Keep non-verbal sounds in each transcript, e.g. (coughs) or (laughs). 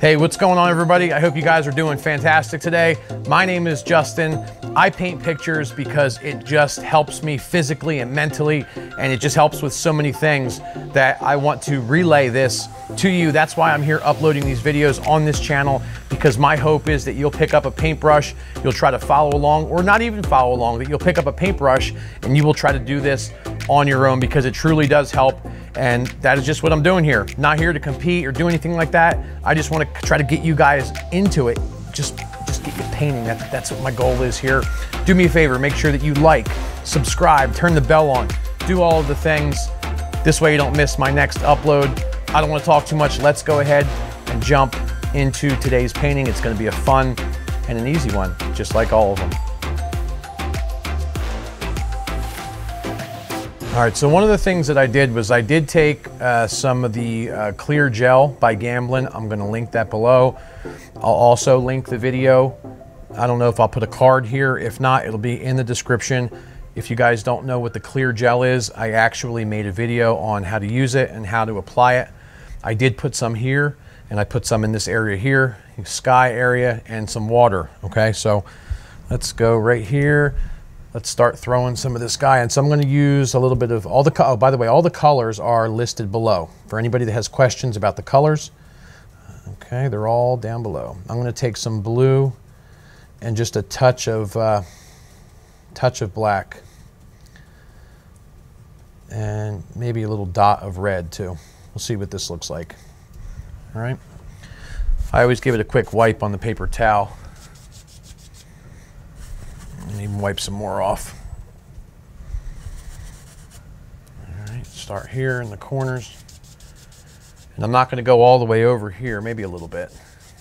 Hey, what's going on, everybody? I hope you guys are doing fantastic today. My name is Justin. I paint pictures because it just helps me physically and mentally, and it just helps with so many things that I want to relay this to you. That's why I'm here uploading these videos on this channel because my hope is that you'll pick up a paintbrush, you'll try to follow along, or not even follow along, that you'll pick up a paintbrush and you will try to do this on your own because it truly does help. And that is just what I'm doing here. Not here to compete or do anything like that. I just want to try to get you guys into it. Just, just get you painting. That, that's what my goal is here. Do me a favor, make sure that you like, subscribe, turn the bell on, do all of the things. This way you don't miss my next upload. I don't want to talk too much. Let's go ahead and jump into today's painting. It's going to be a fun and an easy one, just like all of them. All right, so one of the things that I did was I did take uh, some of the uh, clear gel by Gamblin. I'm gonna link that below. I'll also link the video. I don't know if I'll put a card here. If not, it'll be in the description. If you guys don't know what the clear gel is, I actually made a video on how to use it and how to apply it. I did put some here and I put some in this area here, sky area and some water, okay? So let's go right here. Let's start throwing some of this guy. And so I'm gonna use a little bit of all the, oh, by the way, all the colors are listed below. For anybody that has questions about the colors, okay, they're all down below. I'm gonna take some blue and just a touch of, uh, touch of black. And maybe a little dot of red too. We'll see what this looks like. All right. I always give it a quick wipe on the paper towel and even wipe some more off. All right, start here in the corners. And I'm not going to go all the way over here, maybe a little bit,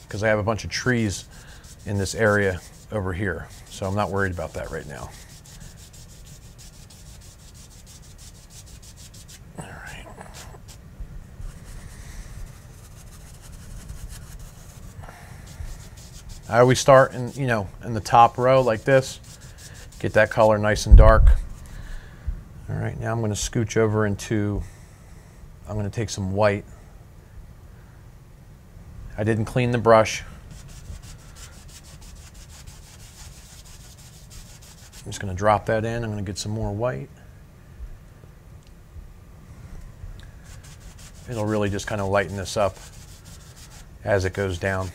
because I have a bunch of trees in this area over here. So I'm not worried about that right now. All right. I always start in, you know, in the top row like this. Get that color nice and dark. All right, now I'm going to scooch over into, I'm going to take some white. I didn't clean the brush. I'm just going to drop that in. I'm going to get some more white. It'll really just kind of lighten this up as it goes down.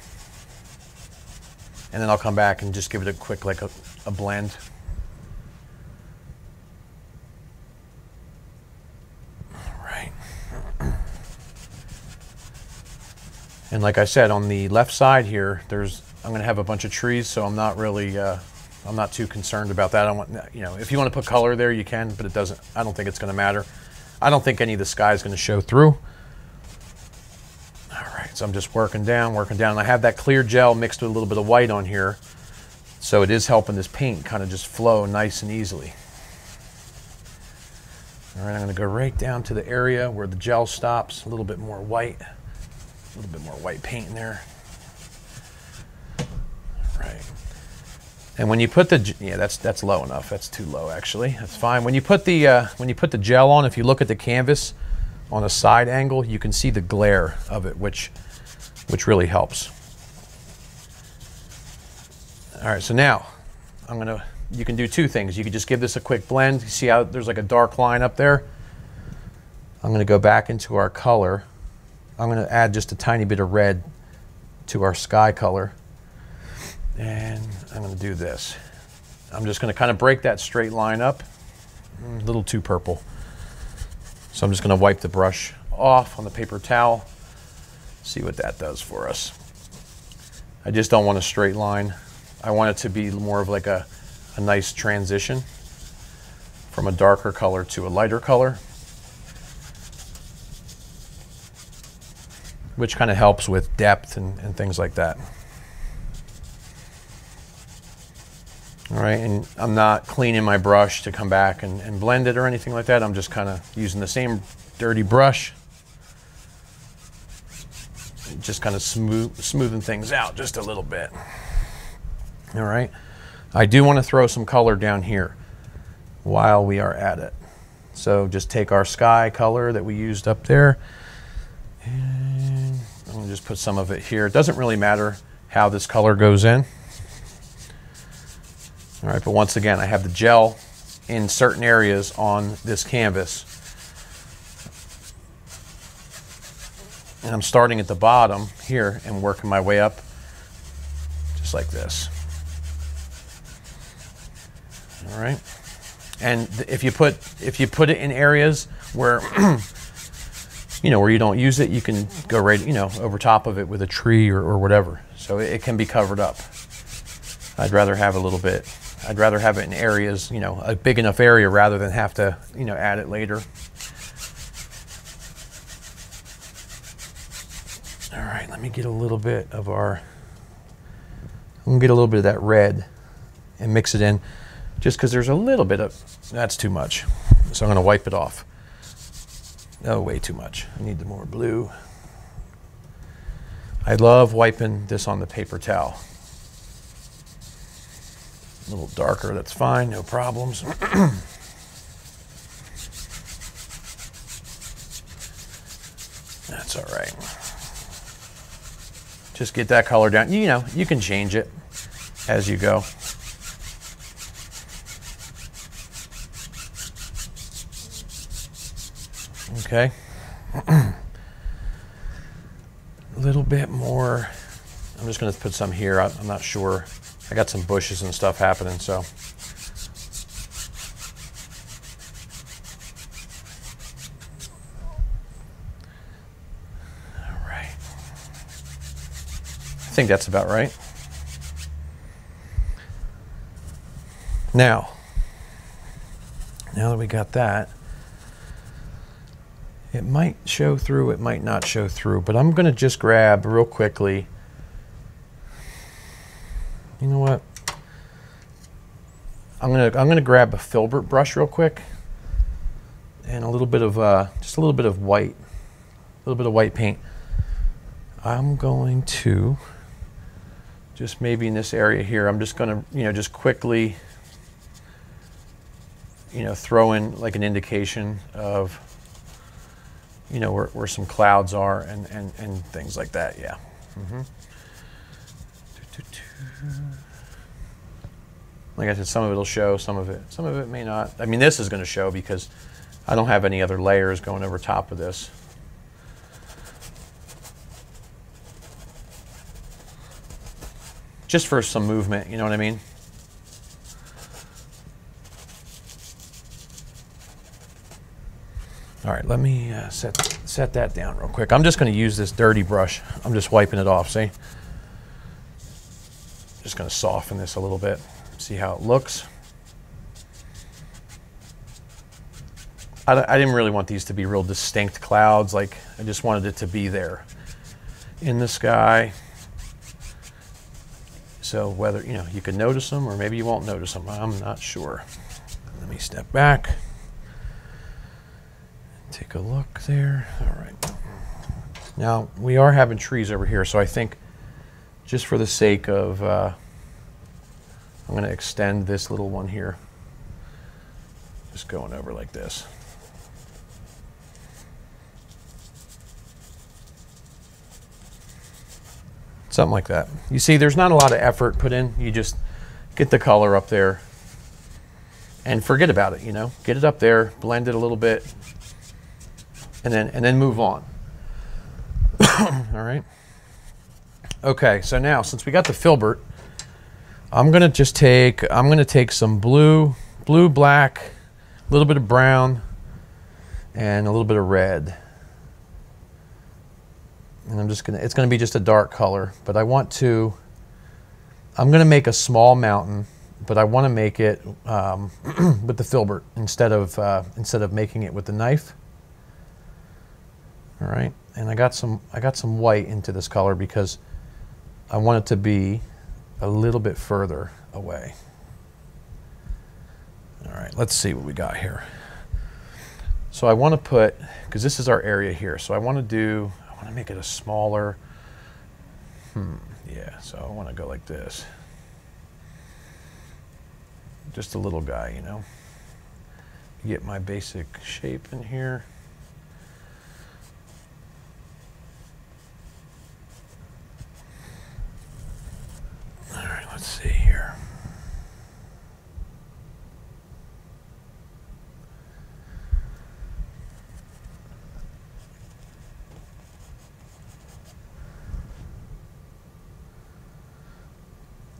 And then I'll come back and just give it a quick, like a, a blend. And like I said, on the left side here, there's I'm going to have a bunch of trees, so I'm not really uh, I'm not too concerned about that. I want you know if you want to put color there, you can, but it doesn't. I don't think it's going to matter. I don't think any of the sky is going to show through. All right, so I'm just working down, working down. And I have that clear gel mixed with a little bit of white on here, so it is helping this paint kind of just flow nice and easily. All right, I'm going to go right down to the area where the gel stops, a little bit more white. A little bit more white paint in there. Right. And when you put the yeah, that's that's low enough. That's too low actually. That's fine. When you put the uh, when you put the gel on, if you look at the canvas on a side angle, you can see the glare of it, which which really helps. All right, so now I'm gonna. You can do two things. You can just give this a quick blend. You see how there's like a dark line up there. I'm gonna go back into our color I'm going to add just a tiny bit of red to our sky color. And I'm going to do this. I'm just going to kind of break that straight line up. A little too purple. So I'm just going to wipe the brush off on the paper towel. See what that does for us. I just don't want a straight line. I want it to be more of like a, a nice transition from a darker color to a lighter color. Which kind of helps with depth and, and things like that. All right, and I'm not cleaning my brush to come back and, and blend it or anything like that. I'm just kind of using the same dirty brush. Just kind of smooth, smoothing things out just a little bit. All right, I do want to throw some color down here while we are at it. So just take our sky color that we used up there and and just put some of it here. It doesn't really matter how this color goes in. All right, but once again, I have the gel in certain areas on this canvas. And I'm starting at the bottom here and working my way up just like this. All right. And if you put if you put it in areas where (clears throat) you know where you don't use it, you can go right you know over top of it with a tree or, or whatever. So it, it can be covered up. I'd rather have a little bit I'd rather have it in areas, you know, a big enough area rather than have to, you know, add it later. All right, let me get a little bit of our, I'm gonna get a little bit of that red and mix it in just because there's a little bit of, that's too much. So I'm gonna wipe it off. Oh, way too much. I need the more blue. I love wiping this on the paper towel. A little darker, that's fine, no problems. (clears throat) that's all right. Just get that color down. You know, you can change it as you go. Okay. A little bit more. I'm just going to put some here. I'm not sure I got some bushes and stuff happening, so. All right. I think that's about right. Now, now that we got that, it might show through, it might not show through, but I'm going to just grab real quickly you know what? I'm gonna I'm gonna grab a filbert brush real quick and a little bit of uh, just a little bit of white, a little bit of white paint. I'm going to just maybe in this area here. I'm just gonna you know just quickly you know throw in like an indication of you know where, where some clouds are and and and things like that. Yeah. Mm -hmm. Like I said, some of it will show, some of it, some of it may not. I mean, this is going to show because I don't have any other layers going over top of this. Just for some movement, you know what I mean? All right, let me uh, set, set that down real quick. I'm just going to use this dirty brush. I'm just wiping it off, see? Just going to soften this a little bit, see how it looks. I, I didn't really want these to be real distinct clouds. Like, I just wanted it to be there in the sky. So whether, you know, you can notice them or maybe you won't notice them. I'm not sure. Let me step back. Take a look there. All right. Now, we are having trees over here, so I think just for the sake of, uh, I'm going to extend this little one here. Just going over like this. Something like that. You see, there's not a lot of effort put in. You just get the color up there and forget about it, you know. Get it up there, blend it a little bit, and then and then move on. (coughs) All right. Okay, so now since we got the filbert, I'm gonna just take, I'm gonna take some blue, blue, black, a little bit of brown, and a little bit of red. And I'm just gonna, it's gonna be just a dark color, but I want to, I'm gonna make a small mountain, but I wanna make it um, (clears throat) with the filbert instead of, uh, instead of making it with the knife. All right, and I got some, I got some white into this color because I want it to be a little bit further away. All right, let's see what we got here. So I want to put, because this is our area here, so I want to do, I want to make it a smaller, hmm, yeah, so I want to go like this. Just a little guy, you know. Get my basic shape in here. Let's see here.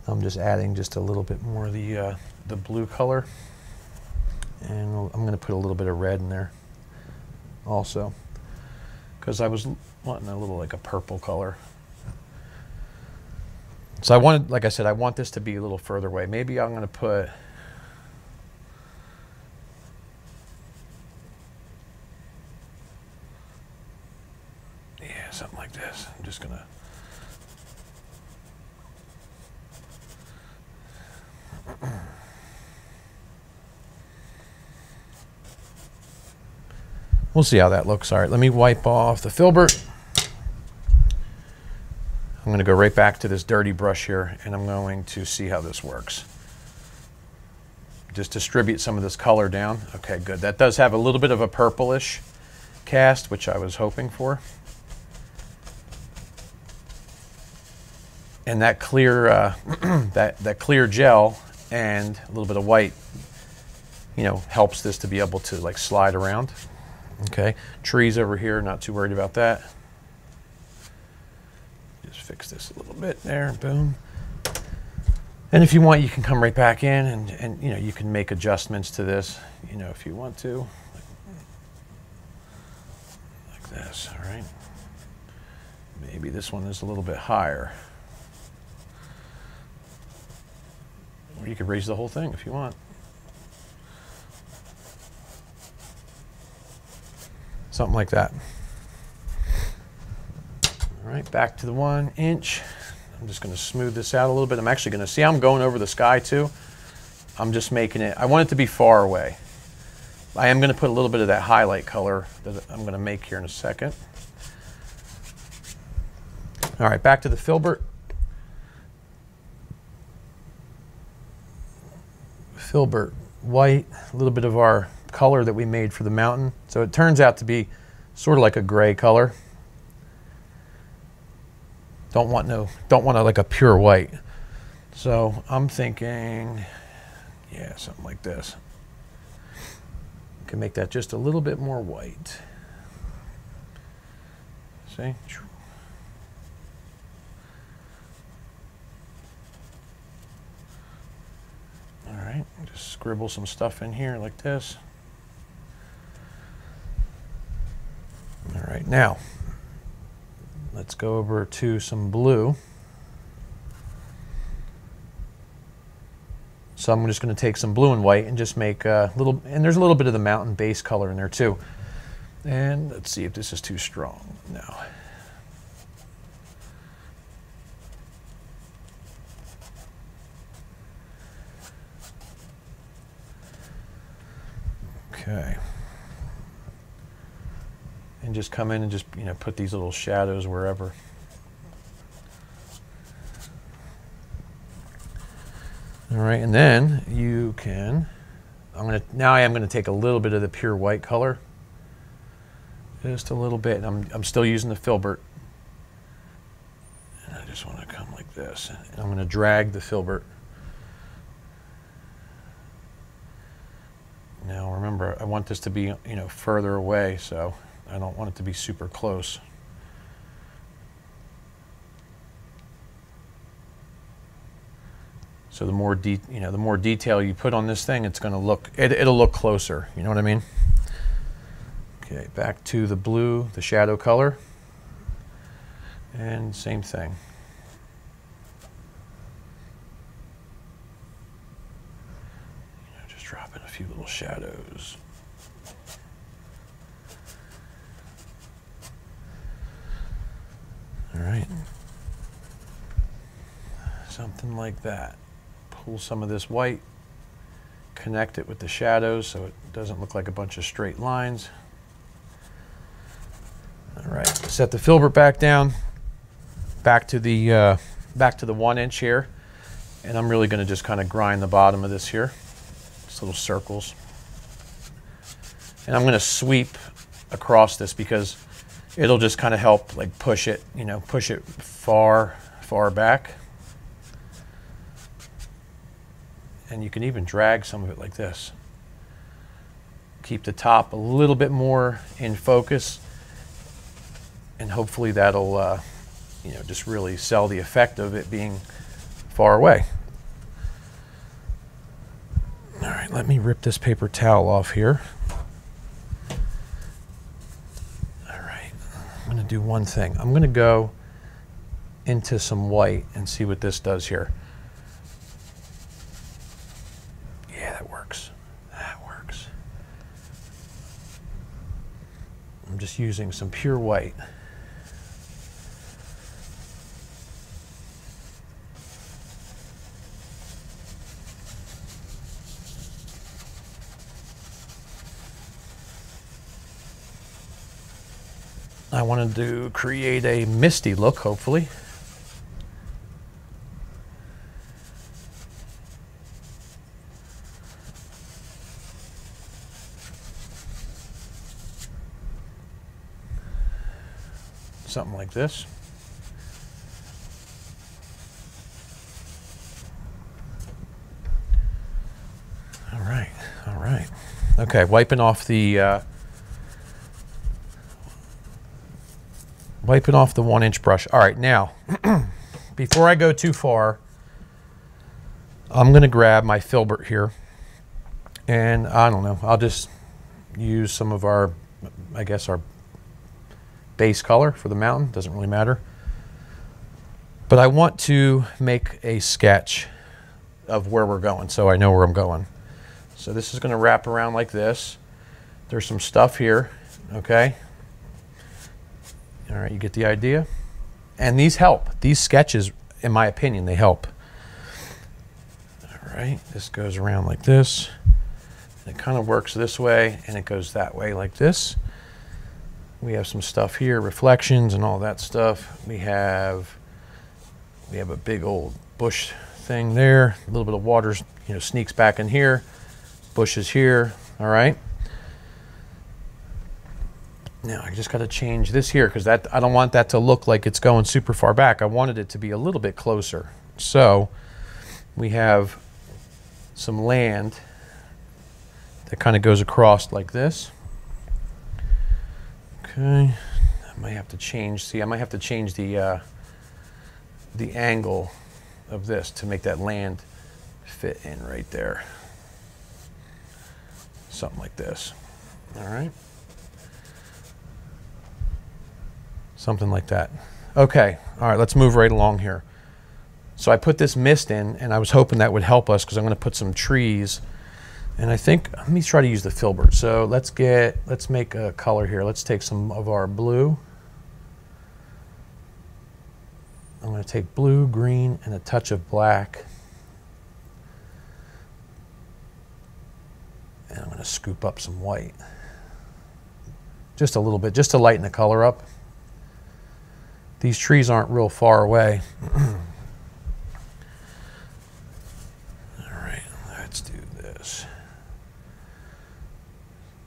I'm just adding just a little bit more of the, uh, the blue color. And I'm going to put a little bit of red in there also. Because I was wanting a little like a purple color. So I wanted, like I said, I want this to be a little further away. Maybe I'm going to put yeah, something like this. I'm just going to We'll see how that looks. All right, let me wipe off the filbert. I'm going to go right back to this dirty brush here, and I'm going to see how this works. Just distribute some of this color down. Okay, good. That does have a little bit of a purplish cast, which I was hoping for. And that clear, uh, (clears throat) that, that clear gel and a little bit of white, you know, helps this to be able to like slide around. Okay, trees over here, not too worried about that. Just fix this a little bit there, boom. And if you want, you can come right back in and, and you know, you can make adjustments to this, you know, if you want to. Like this, all right? Maybe this one is a little bit higher. Or you could raise the whole thing if you want. something like that. All right, back to the one inch. I'm just going to smooth this out a little bit. I'm actually going to see I'm going over the sky too. I'm just making it, I want it to be far away. I am going to put a little bit of that highlight color that I'm going to make here in a second. All right, back to the filbert. Filbert white, a little bit of our color that we made for the mountain. So it turns out to be sort of like a gray color. Don't want no, don't want a, like a pure white. So I'm thinking, yeah, something like this. Can make that just a little bit more white. See? All right, just scribble some stuff in here like this. All right, now let's go over to some blue. So I'm just going to take some blue and white and just make a little, and there's a little bit of the mountain base color in there too. And let's see if this is too strong. No. Okay and just come in and just you know put these little shadows wherever. All right, and then you can, I'm gonna, now I am gonna take a little bit of the pure white color, just a little bit. I'm, I'm still using the filbert. And I just wanna come like this. And I'm gonna drag the filbert. Now remember, I want this to be, you know, further away, so I don't want it to be super close. So the more de you know, the more detail you put on this thing, it's going to look it, it'll look closer. You know what I mean? Okay, back to the blue, the shadow color, and same thing. You know, just dropping a few little shadows. All right. Something like that. Pull some of this white, connect it with the shadows so it doesn't look like a bunch of straight lines. All right, set the filbert back down, back to the uh, back to the one inch here, and I'm really going to just kind of grind the bottom of this here, just little circles. And I'm going to sweep across this because it'll just kind of help like push it, you know, push it far, far back. And you can even drag some of it like this. Keep the top a little bit more in focus and hopefully that'll, uh, you know, just really sell the effect of it being far away. All right, let me rip this paper towel off here. Do one thing. I'm gonna go into some white and see what this does here. Yeah, that works. That works. I'm just using some pure white. I wanted to create a misty look, hopefully. Something like this. All right, all right. Okay, wiping off the uh, wiping off the one inch brush. All right, now, (clears throat) before I go too far, I'm gonna grab my filbert here and I don't know, I'll just use some of our, I guess our base color for the mountain, doesn't really matter. But I want to make a sketch of where we're going so I know where I'm going. So this is gonna wrap around like this. There's some stuff here, okay? All right, you get the idea? And these help. These sketches, in my opinion, they help. All right, this goes around like this. It kind of works this way and it goes that way like this. We have some stuff here, reflections and all that stuff. We have we have a big old bush thing there. A little bit of water, you know, sneaks back in here. Bushes here. All right. Now I just got to change this here because that I don't want that to look like it's going super far back. I wanted it to be a little bit closer. So we have some land that kind of goes across like this. Okay, I might have to change. See, I might have to change the uh, the angle of this to make that land fit in right there. Something like this. All right. Something like that. Okay, all right, let's move right along here. So I put this mist in, and I was hoping that would help us because I'm going to put some trees. And I think, let me try to use the filbert. So let's get, let's make a color here. Let's take some of our blue. I'm going to take blue, green, and a touch of black. And I'm going to scoop up some white. Just a little bit, just to lighten the color up. These trees aren't real far away. (clears throat) All right, let's do this.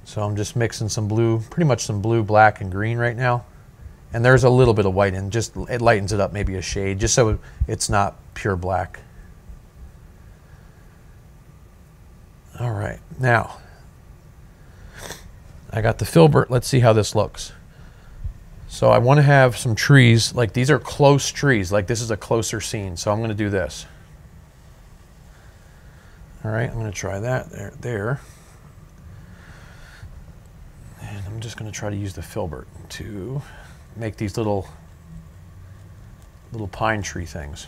So I'm just mixing some blue, pretty much some blue, black, and green right now. And there's a little bit of white in, just it lightens it up maybe a shade, just so it's not pure black. All right, now I got the filbert. Let's see how this looks. So I want to have some trees, like these are close trees, like this is a closer scene. So I'm going to do this. All right, I'm going to try that there. there. And I'm just going to try to use the filbert to make these little, little pine tree things.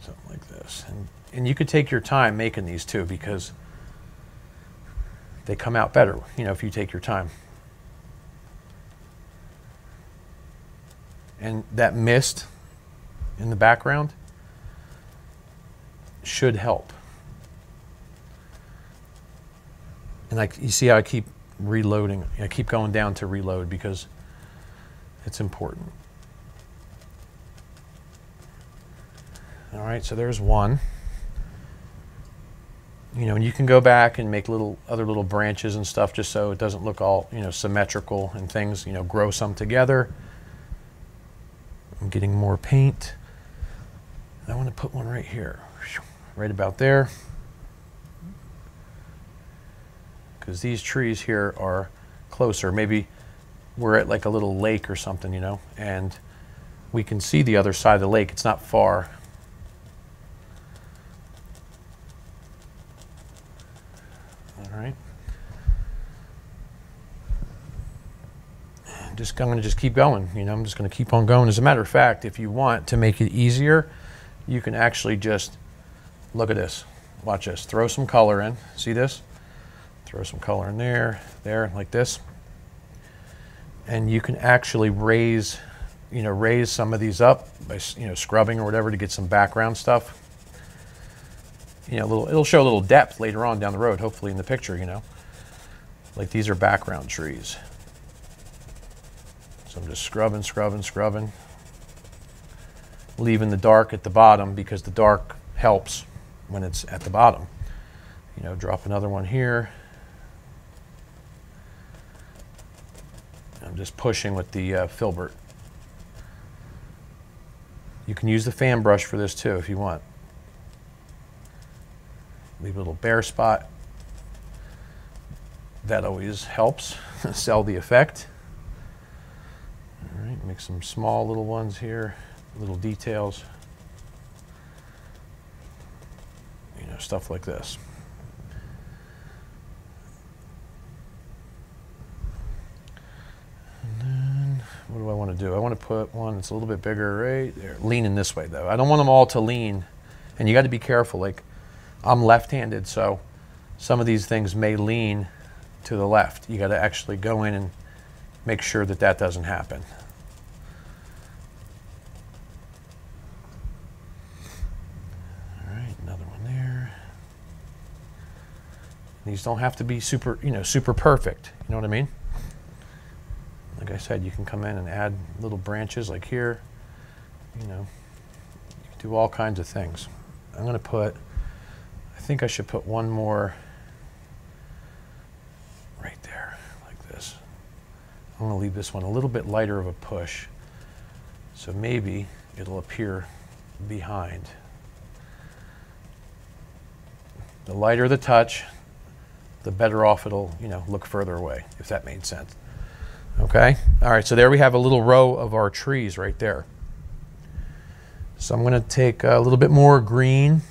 Something like this. And, and you could take your time making these too because they come out better, you know, if you take your time. And that mist in the background should help. And like you see how I keep reloading. I keep going down to reload because it's important. All right, so there's one you know, and you can go back and make little other little branches and stuff just so it doesn't look all, you know, symmetrical and things, you know, grow some together. I'm getting more paint. I want to put one right here, right about there. Because these trees here are closer. Maybe we're at like a little lake or something, you know, and we can see the other side of the lake. It's not far. All right. Just I'm going to just keep going. You know, I'm just going to keep on going. As a matter of fact, if you want to make it easier, you can actually just look at this. Watch this. Throw some color in. See this? Throw some color in there, there, like this. And you can actually raise, you know, raise some of these up by, you know, scrubbing or whatever to get some background stuff. You know, little, it'll show a little depth later on down the road, hopefully in the picture, you know. Like these are background trees. So I'm just scrubbing, scrubbing, scrubbing. Leaving the dark at the bottom because the dark helps when it's at the bottom. You know, drop another one here. I'm just pushing with the uh, filbert. You can use the fan brush for this too if you want. Leave a little bare spot. That always helps (laughs) sell the effect. All right, make some small little ones here, little details. You know, stuff like this. What do I want to do? I want to put one that's a little bit bigger right there. Leaning this way though. I don't want them all to lean. And you got to be careful. Like I'm left-handed, so some of these things may lean to the left. You got to actually go in and make sure that that doesn't happen. All right, another one there. These don't have to be super, you know, super perfect. You know what I mean? Like I said, you can come in and add little branches like here. You know, you can do all kinds of things. I'm going to put, I think I should put one more right there, like this. I'm going to leave this one a little bit lighter of a push. So maybe it'll appear behind. The lighter the touch, the better off it'll, you know, look further away, if that made sense. Okay, all right, so there we have a little row of our trees right there. So I'm gonna take a little bit more green,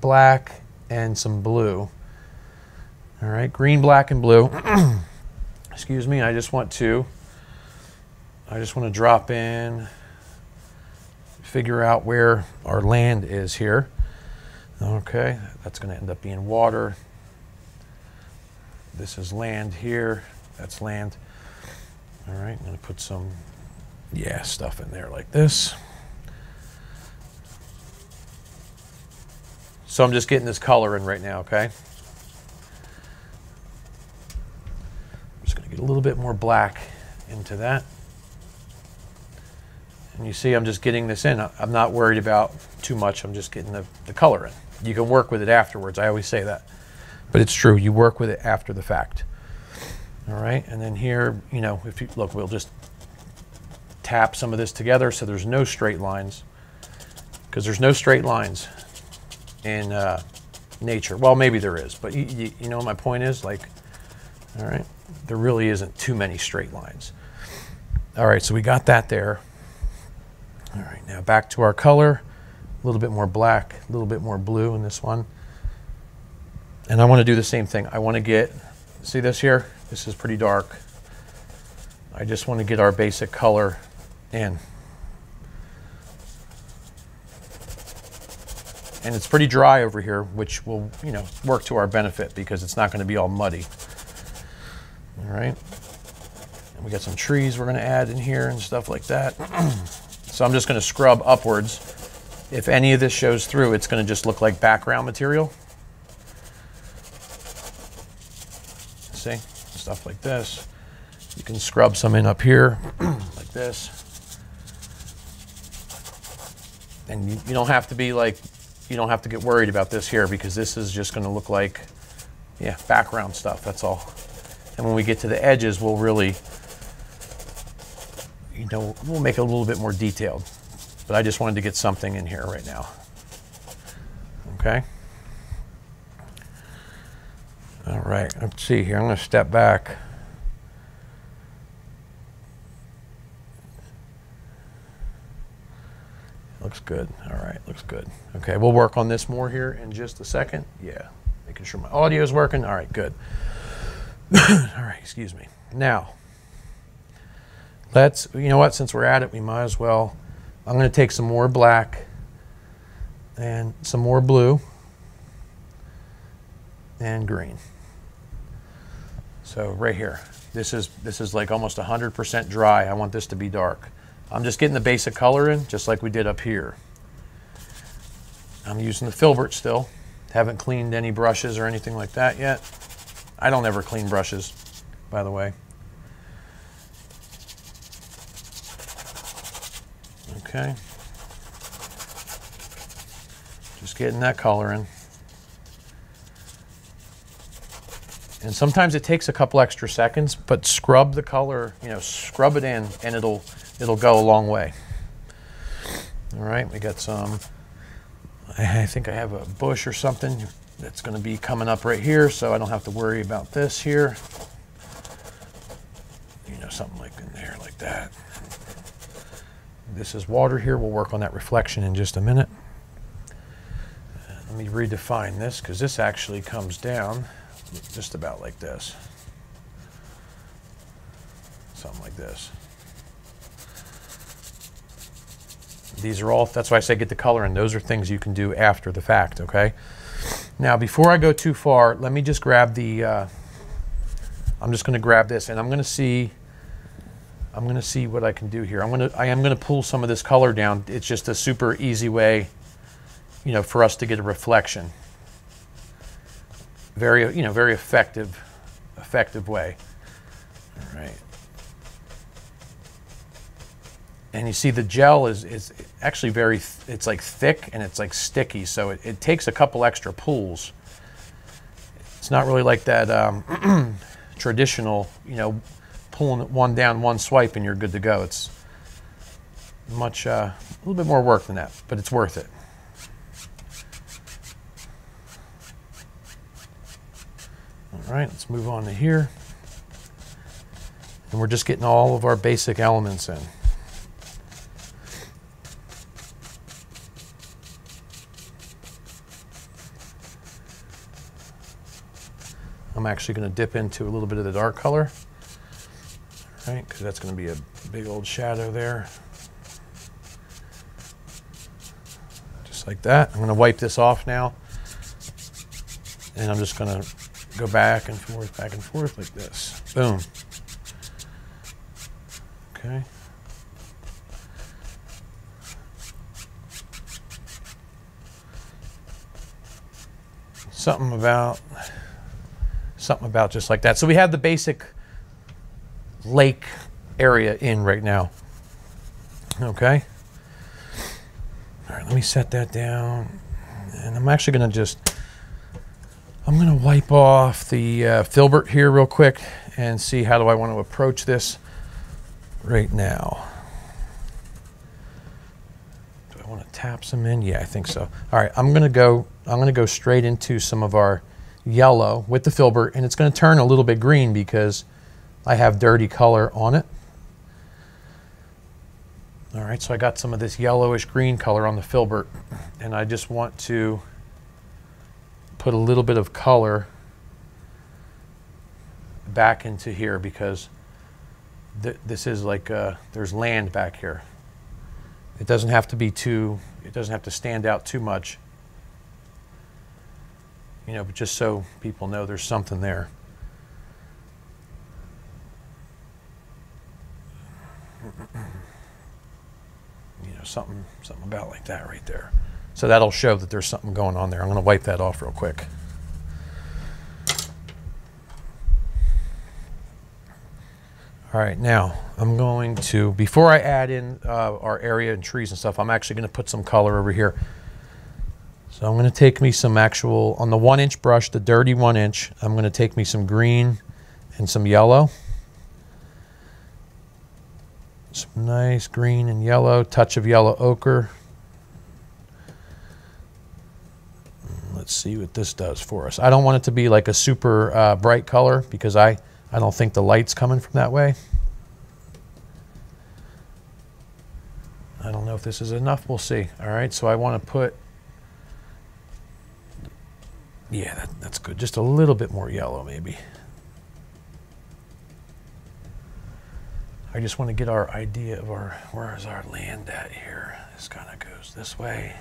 black, and some blue. All right, green, black, and blue. (clears throat) Excuse me, I just want to, I just want to drop in, figure out where our land is here. Okay, that's going to end up being water. This is land here. That's land. All right, I'm going to put some, yeah, stuff in there like this. So I'm just getting this color in right now, okay? I'm just to get a little bit more black into that. And you see I'm just getting this in. I'm not worried about too much. I'm just getting the, the color in. You can work with it afterwards. I always say that. But it's true. You work with it after the fact. All right. And then here, you know, if you look, we'll just tap some of this together so there's no straight lines because there's no straight lines in uh, nature. Well, maybe there is, but you, you, you know my point is? Like, all right, there really isn't too many straight lines. All right, so we got that there. All right, now back to our color. A little bit more black, a little bit more blue in this one. And I want to do the same thing. I want to get, see this here? This is pretty dark. I just want to get our basic color in. And it's pretty dry over here, which will, you know, work to our benefit because it's not going to be all muddy. All right. And we got some trees we're going to add in here and stuff like that. (clears throat) so I'm just going to scrub upwards. If any of this shows through, it's going to just look like background material. See? Stuff like this. You can scrub some in up here, (clears throat) like this. And you, you don't have to be like you don't have to get worried about this here because this is just going to look like, yeah, background stuff. That's all. And when we get to the edges, we'll really, you know, we'll make it a little bit more detailed. But I just wanted to get something in here right now. Okay. All right, let's see here. I'm going to step back. Looks good. All right, looks good. Okay, we'll work on this more here in just a second. Yeah, making sure my audio is working. All right, good. (coughs) All right, excuse me. Now, let's, you know what, since we're at it, we might as well, I'm going to take some more black and some more blue and green. So right here, this is, this is like almost 100% dry. I want this to be dark. I'm just getting the basic color in, just like we did up here. I'm using the filbert still. Haven't cleaned any brushes or anything like that yet. I don't ever clean brushes, by the way. Okay. Just getting that color in. And sometimes it takes a couple extra seconds, but scrub the color, you know, scrub it in and it'll it'll go a long way. All right, we got some, I think I have a bush or something that's gonna be coming up right here, so I don't have to worry about this here. You know, something like in there like that. This is water here. We'll work on that reflection in just a minute. Let me redefine this because this actually comes down just about like this. Something like this. These are all, that's why I say get the color in. Those are things you can do after the fact, okay? Now, before I go too far, let me just grab the, uh, I'm just gonna grab this and I'm gonna see, I'm gonna see what I can do here. I'm gonna, I am gonna pull some of this color down. It's just a super easy way, you know, for us to get a reflection. Very, you know, very effective, effective way. All right. And you see the gel is, is actually very, it's like thick and it's like sticky, so it, it takes a couple extra pulls. It's not really like that um, (clears throat) traditional, you know, pulling one down, one swipe, and you're good to go. It's much, uh, a little bit more work than that, but it's worth it. All right, let's move on to here. And we're just getting all of our basic elements in. I'm actually going to dip into a little bit of the dark color, right? Because that's going to be a big old shadow there. Just like that. I'm going to wipe this off now. And I'm just going to go back and forth, back and forth like this. Boom. Okay. Something about something about just like that. So we have the basic lake area in right now. Okay. All right, let me set that down. And I'm actually going to just, I'm going to wipe off the uh, filbert here real quick and see how do I want to approach this right now. Do I want to tap some in? Yeah, I think so. All right, I'm going to go, I'm going to go straight into some of our yellow with the filbert and it's going to turn a little bit green because I have dirty color on it. All right, so I got some of this yellowish green color on the filbert and I just want to put a little bit of color back into here because th this is like, uh, there's land back here. It doesn't have to be too, it doesn't have to stand out too much you know, but just so people know there's something there. (clears throat) You know, something, something about like that right there. So that'll show that there's something going on there. I'm going to wipe that off real quick. All right, now I'm going to, before I add in uh, our area and trees and stuff, I'm actually going to put some color over here. So I'm going to take me some actual, on the one inch brush, the dirty one inch, I'm going to take me some green and some yellow. Some nice green and yellow, touch of yellow ochre. Let's see what this does for us. I don't want it to be like a super uh, bright color because I, I don't think the light's coming from that way. I don't know know if this is enough. We'll see. All right, so I want to put, yeah, that, that's good. Just a little bit more yellow, maybe. I just want to get our idea of our, where is our land at here? This kind of goes this way.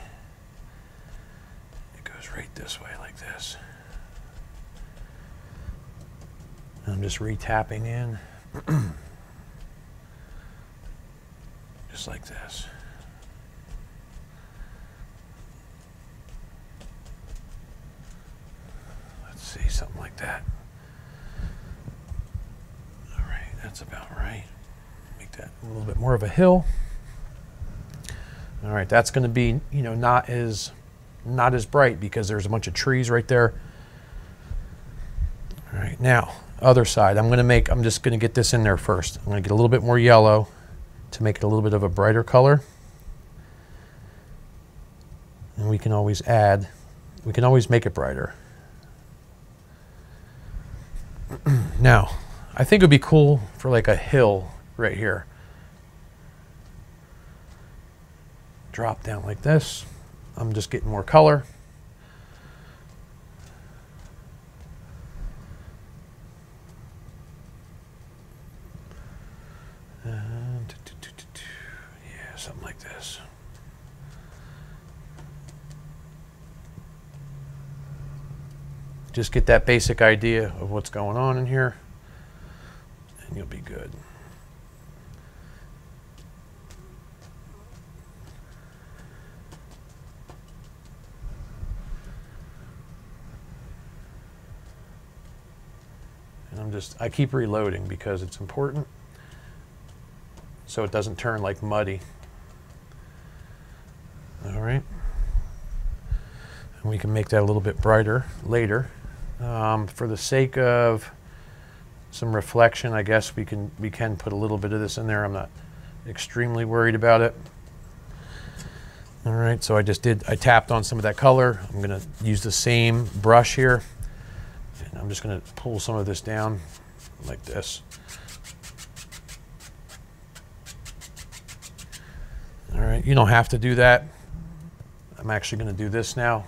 It goes right this way like this. I'm just retapping in. (clears throat) just like this. See, something like that. All right, that's about right. Make that a little bit more of a hill. All right, that's going to be, you know, not as not as bright because there's a bunch of trees right there. All right, now, other side. I'm going to make, I'm just going to get this in there first. I'm going to get a little bit more yellow to make it a little bit of a brighter color. And we can always add, we can always make it brighter. (clears throat) now, I think it would be cool for like a hill right here. Drop down like this. I'm just getting more color. something like this. Just get that basic idea of what's going on in here, and you'll be good. And I'm just, I keep reloading because it's important so it doesn't turn like muddy. All right. And we can make that a little bit brighter later. Um, for the sake of some reflection, I guess we can we can put a little bit of this in there. I'm not extremely worried about it. All right, so I just did, I tapped on some of that color. I'm gonna use the same brush here. And I'm just gonna pull some of this down like this. All right, you don't have to do that. I'm actually going to do this now.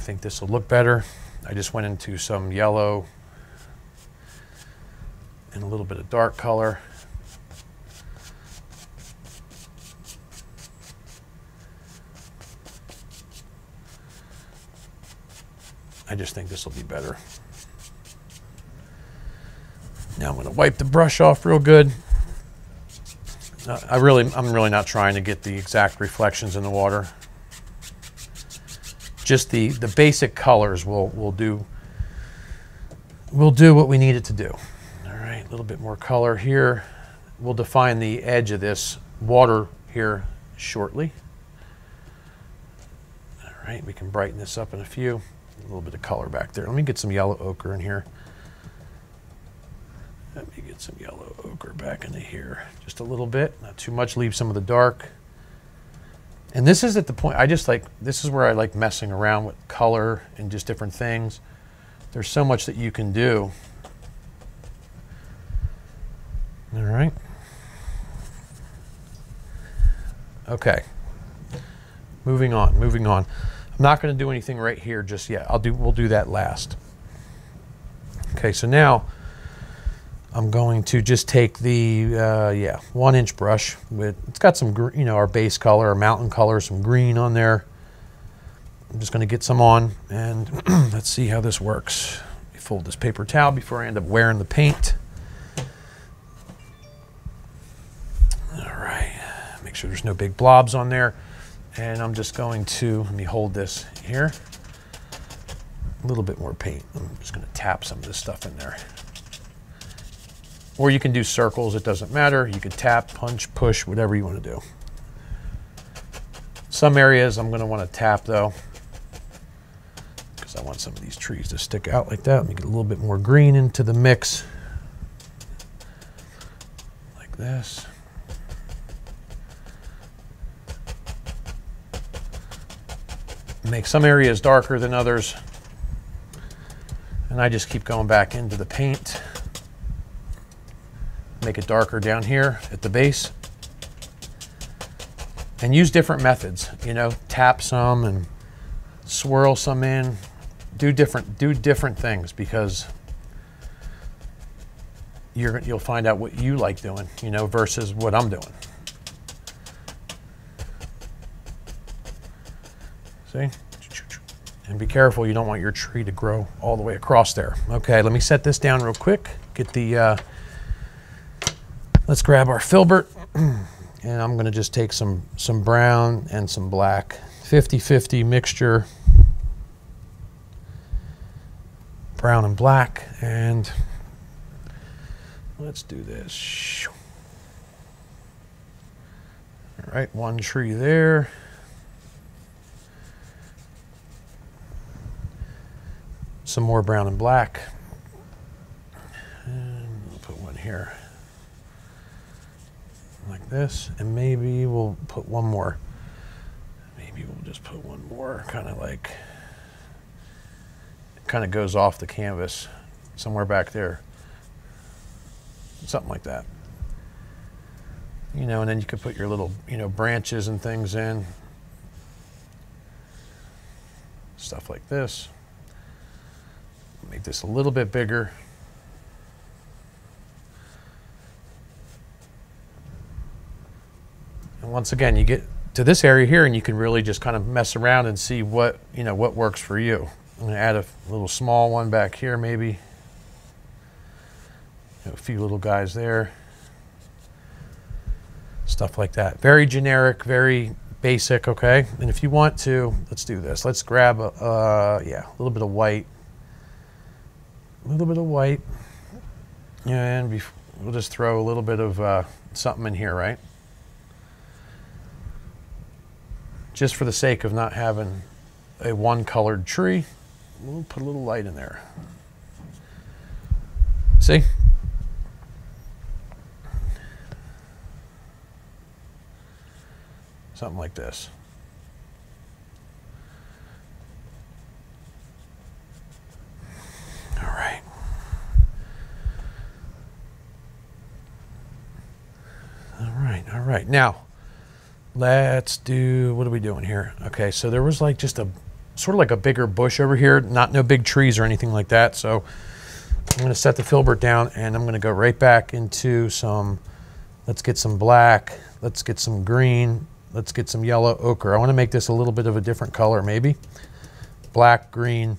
Think this will look better. I just went into some yellow and a little bit of dark color. I just think this will be better. Now I'm going to wipe the brush off real good. Uh, I really, I'm really not trying to get the exact reflections in the water. Just the, the basic colors will, will do, will do what we need it to do. All right, a little bit more color here. We'll define the edge of this water here shortly. All right, we can brighten this up in a few. A little bit of color back there. Let me get some yellow ochre in here. Let me get some yellow ochre back into here just a little bit, not too much, leave some of the dark. And this is at the point, I just like, this is where I like messing around with color and just different things. There's so much that you can do. All right. Okay. Moving on, moving on. I'm not going to do anything right here just yet. I'll do, we'll do that last. Okay, so now I'm going to just take the, uh, yeah, one inch brush with, it's got some, you know, our base color, our mountain color, some green on there. I'm just going to get some on and (clears throat) let's see how this works. Fold this paper towel before I end up wearing the paint. All right, make sure there's no big blobs on there. And I'm just going to, let me hold this here. A little bit more paint. I'm just going to tap some of this stuff in there. Or you can do circles, it doesn't matter. You can tap, punch, push, whatever you want to do. Some areas I'm going to want to tap though, because I want some of these trees to stick out like that. Let me get a little bit more green into the mix. Like this. Make some areas darker than others. And I just keep going back into the paint make it darker down here at the base. And use different methods, you know, tap some and swirl some in, do different, do different things because you're, you'll find out what you like doing, you know, versus what I'm doing. See? And be careful, you don't want your tree to grow all the way across there. Okay, let me set this down real quick. Get the, uh, let's grab our filbert. (clears throat) and I'm gonna just take some, some brown and some black. 50-50 mixture. Brown and black. And let's do this. All right, one tree there. some more brown and black. And we'll put one here this. And maybe we'll put one more. Maybe we'll just put one more kind of like, kind of goes off the canvas somewhere back there. Something like that. You know, and then you could put your little, you know, branches and things in. Stuff like this. Make this a little bit bigger. And once again, you get to this area here and you can really just kind of mess around and see what, you know, what works for you. I'm gonna add a little small one back here maybe. A few little guys there. Stuff like that. Very generic, very basic, okay? And if you want to, let's do this. Let's grab, a, uh, yeah, a little bit of white a little bit of white, and we'll just throw a little bit of uh, something in here, right? Just for the sake of not having a one colored tree, we'll put a little light in there. See? Something like this. All right. All right, all right. now let's do, what are we doing here? Okay, so there was like just a, sort of like a bigger bush over here, not no big trees or anything like that. So I'm gonna set the filbert down and I'm gonna go right back into some, let's get some black, let's get some green, let's get some yellow ochre. I wanna make this a little bit of a different color maybe. Black, green,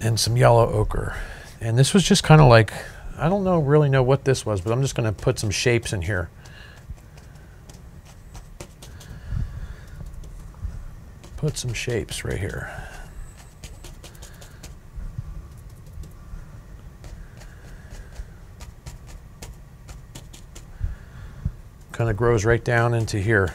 and some yellow ochre. And this was just kind of like, I don't know, really know what this was, but I'm just gonna put some shapes in here. Put some shapes right here. Kind of grows right down into here.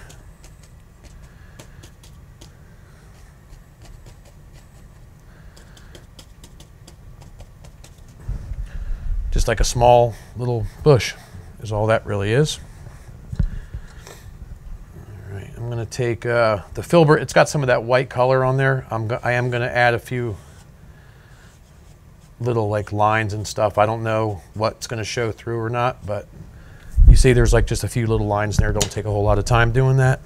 Just like a small little bush is all that really is. I'm going to take uh, the filbert. It's got some of that white color on there. I'm I am going to add a few little like lines and stuff. I don't know what's going to show through or not, but you see there's like just a few little lines there. Don't take a whole lot of time doing that.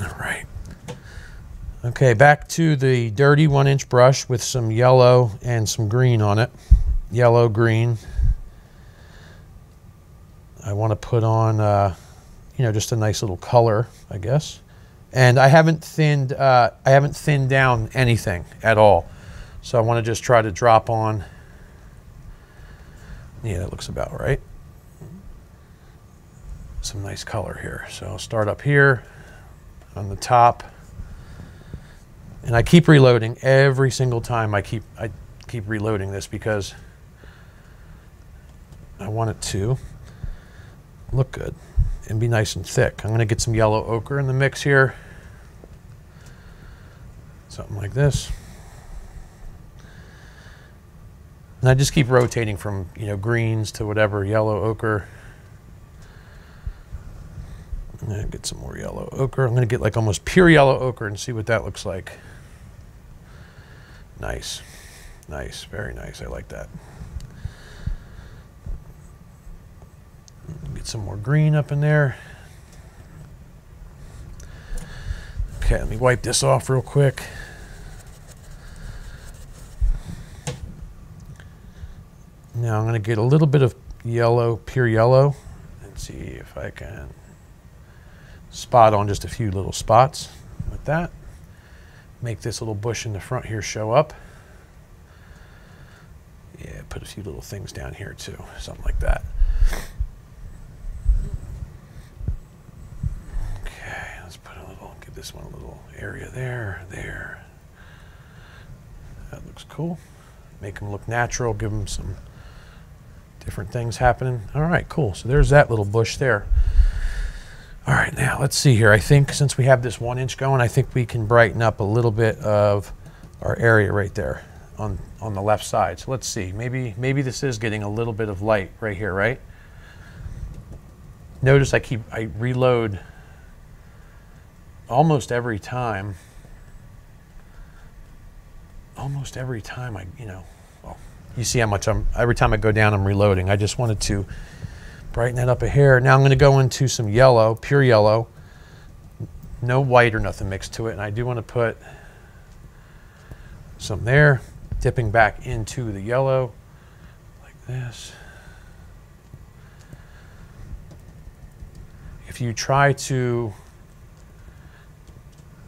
All right. Okay, back to the dirty one inch brush with some yellow and some green on it. Yellow, green. I want to put on uh, you know, just a nice little color, I guess. And I haven't thinned, uh, I haven't thinned down anything at all. So I want to just try to drop on. Yeah, that looks about right. Some nice color here. So I'll start up here on the top. And I keep reloading every single time I keep, I keep reloading this because I want it to look good and be nice and thick. I'm going to get some yellow ochre in the mix here. Something like this. And I just keep rotating from, you know, greens to whatever, yellow ochre. And get some more yellow ochre. I'm going to get like almost pure yellow ochre and see what that looks like. Nice. Nice. Very nice. I like that. Get some more green up in there. Okay, let me wipe this off real quick. Now I'm going to get a little bit of yellow, pure yellow, and see if I can spot on just a few little spots with that. Make this little bush in the front here show up. Yeah, put a few little things down here too, something like that. Okay, let's put a little, give one little area there, there. That looks cool. Make them look natural, give them some different things happening. All right, cool. So there's that little bush there. All right, now let's see here. I think since we have this one inch going, I think we can brighten up a little bit of our area right there on, on the left side. So let's see, maybe, maybe this is getting a little bit of light right here, right? Notice I keep, I reload almost every time. Almost every time I, you know, well, you see how much I'm, every time I go down, I'm reloading. I just wanted to brighten that up a hair. Now I'm going to go into some yellow, pure yellow, no white or nothing mixed to it. And I do want to put some there, dipping back into the yellow like this. If you try to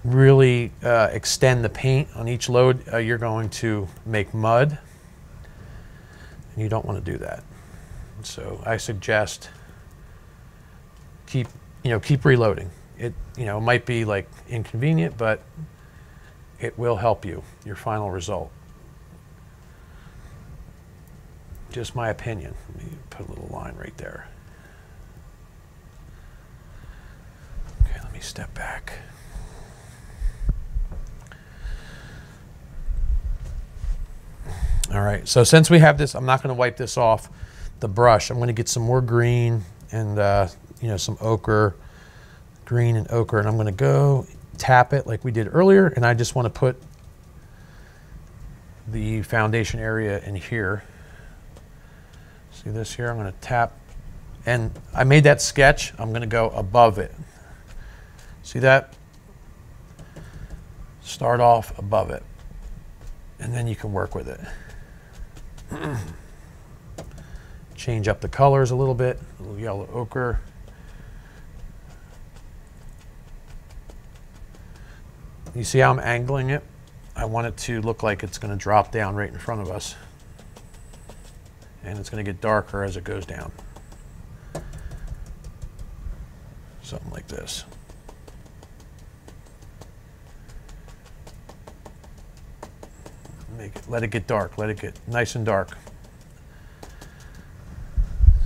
really uh, extend the paint on each load, uh, you're going to make mud. And you don't want to do that. So I suggest keep, you know, keep reloading. It, you know, might be like inconvenient, but it will help you, your final result. Just my opinion. Let me put a little line right there. Okay, let me step back. All right, so since we have this, I'm not going to wipe this off the brush. I'm going to get some more green and, uh, you know, some ochre, green and ochre, and I'm going to go tap it like we did earlier, and I just want to put the foundation area in here. See this here? I'm going to tap, and I made that sketch. I'm going to go above it. See that? Start off above it, and then you can work with it. (clears throat) Change up the colors a little bit, a little yellow ochre. You see how I'm angling it? I want it to look like it's going to drop down right in front of us. And it's going to get darker as it goes down. Something like this. Make it, let it get dark, let it get nice and dark.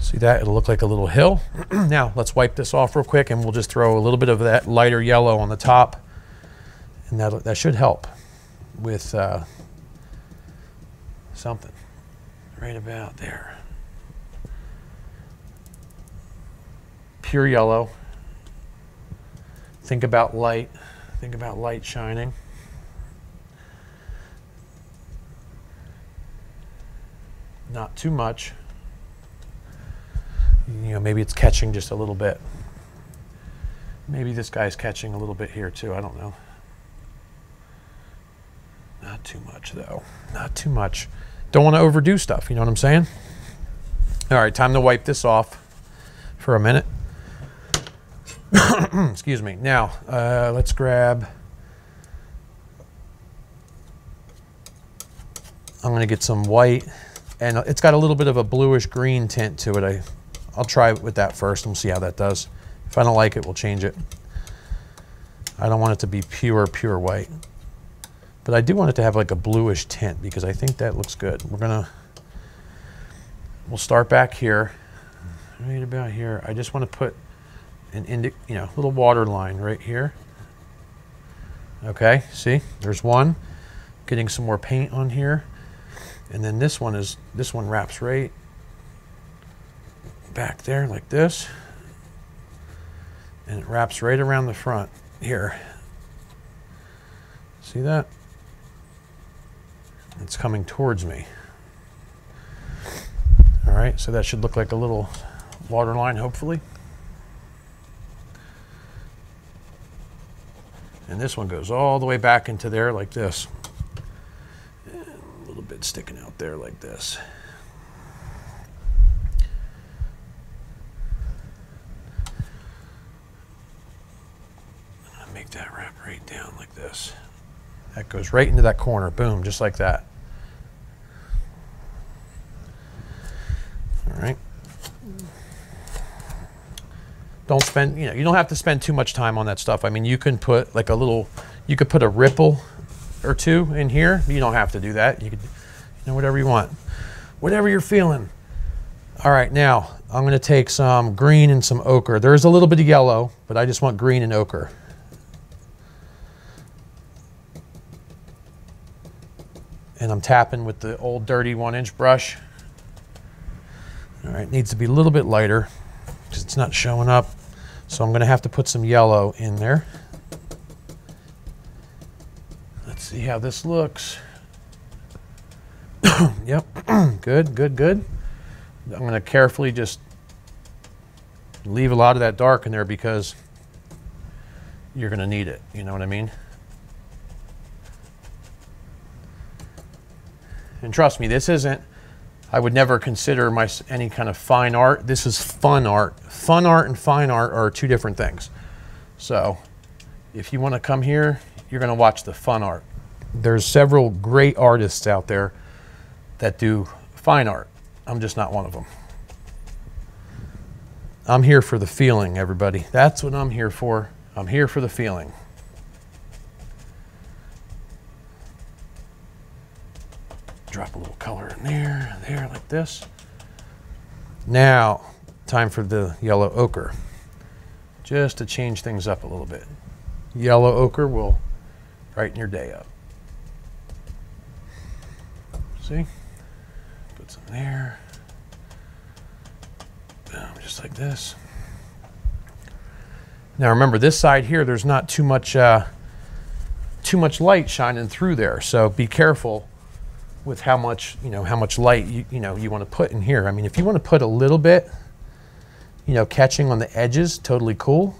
See that? It'll look like a little hill. (clears throat) now, let's wipe this off real quick and we'll just throw a little bit of that lighter yellow on the top. And that, that should help with uh, something right about there. Pure yellow. Think about light. Think about light shining. Not too much you know, maybe it's catching just a little bit. Maybe this guy's catching a little bit here too. I don't know. Not too much though. Not too much. Don't want to overdo stuff. You know what I'm saying? All right, time to wipe this off for a minute. (coughs) Excuse me. Now, uh, let's grab. I'm going to get some white, and it's got a little bit of a bluish green tint to it. I I'll try it with that first and we'll see how that does. If I don't like it, we'll change it. I don't want it to be pure, pure white. But I do want it to have like a bluish tint because I think that looks good. We're gonna, we'll start back here, right about here. I just want to put an indic, you know, little water line right here. Okay, see, there's one. Getting some more paint on here. And then this one is, this one wraps right back there like this. And it wraps right around the front here. See that? It's coming towards me. All right, so that should look like a little water line, hopefully. And this one goes all the way back into there like this. Bit sticking out there like this. make that wrap right down like this. That goes right into that corner, boom, just like that. All right. Don't spend, you know, you don't have to spend too much time on that stuff. I mean, you can put like a little, you could put a ripple or two in here. You don't have to do that. You could, know, whatever you want. Whatever you're feeling. All right, now I'm going to take some green and some ochre. There's a little bit of yellow, but I just want green and ochre. And I'm tapping with the old dirty one inch brush. All right, needs to be a little bit lighter because it's not showing up. So I'm going to have to put some yellow in there. Let's see how this looks. (clears throat) yep, (clears throat) good, good, good. I'm going to carefully just leave a lot of that dark in there because you're going to need it. You know what I mean? And trust me, this isn't I would never consider my any kind of fine art. This is fun art. Fun art and fine art are two different things. So if you want to come here, you're going to watch the fun art. There's several great artists out there that do fine art. I'm just not one of them. I'm here for the feeling, everybody. That's what I'm here for. I'm here for the feeling. drop a little color in there, there, like this. Now, time for the yellow ochre, just to change things up a little bit. Yellow ochre will brighten your day up. See? Put some there. Boom, just like this. Now remember, this side here, there's not too much, uh, too much light shining through there, so be careful with how much you know how much light you, you know you want to put in here. I mean, if you want to put a little bit, you know, catching on the edges, totally cool.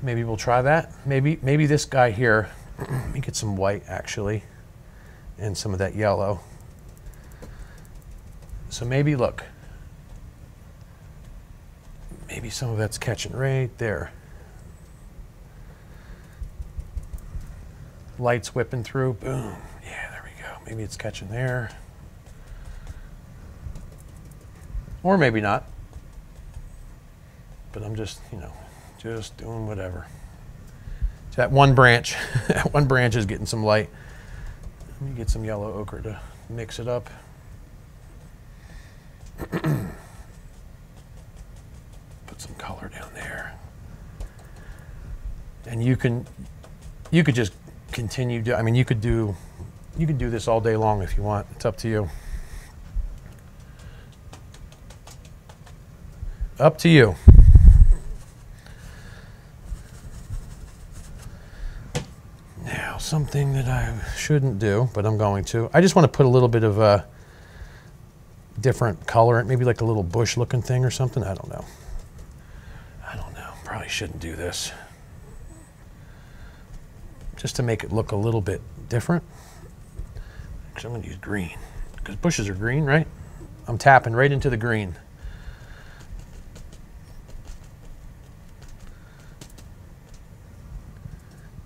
Maybe we'll try that. Maybe maybe this guy here. (clears throat) let me get some white actually, and some of that yellow. So maybe look. Maybe some of that's catching right there. Lights whipping through. Boom. Yeah, there we go. Maybe it's catching there. Or maybe not. But I'm just, you know, just doing whatever. That one branch, (laughs) that one branch is getting some light. Let me get some yellow ochre to mix it up. (clears throat) Put some color down there. And you can, you could just continue to, I mean, you could do you can do this all day long if you want. It's up to you. Up to you. Now, something that I shouldn't do, but I'm going to. I just want to put a little bit of a different color, maybe like a little bush looking thing or something. I don't know. I don't know. Probably shouldn't do this. Just to make it look a little bit different. Actually, I'm going to use green because bushes are green, right? I'm tapping right into the green.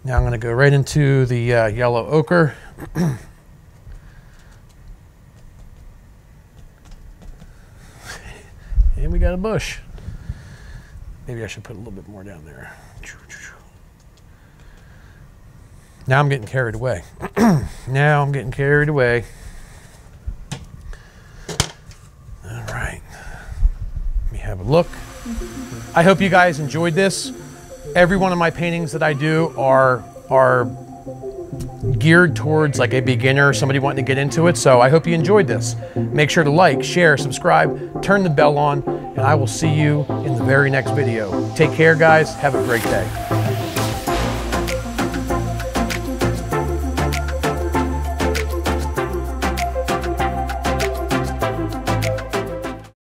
Now I'm going to go right into the uh, yellow ochre. (clears throat) and we got a bush. Maybe I should put a little bit more down there. (clears throat) Now I'm getting carried away. (clears throat) now I'm getting carried away. All right. Let me have a look. I hope you guys enjoyed this. Every one of my paintings that I do are are geared towards like a beginner, somebody wanting to get into it. So I hope you enjoyed this. Make sure to like, share, subscribe, turn the bell on, and I will see you in the very next video. Take care, guys. Have a great day.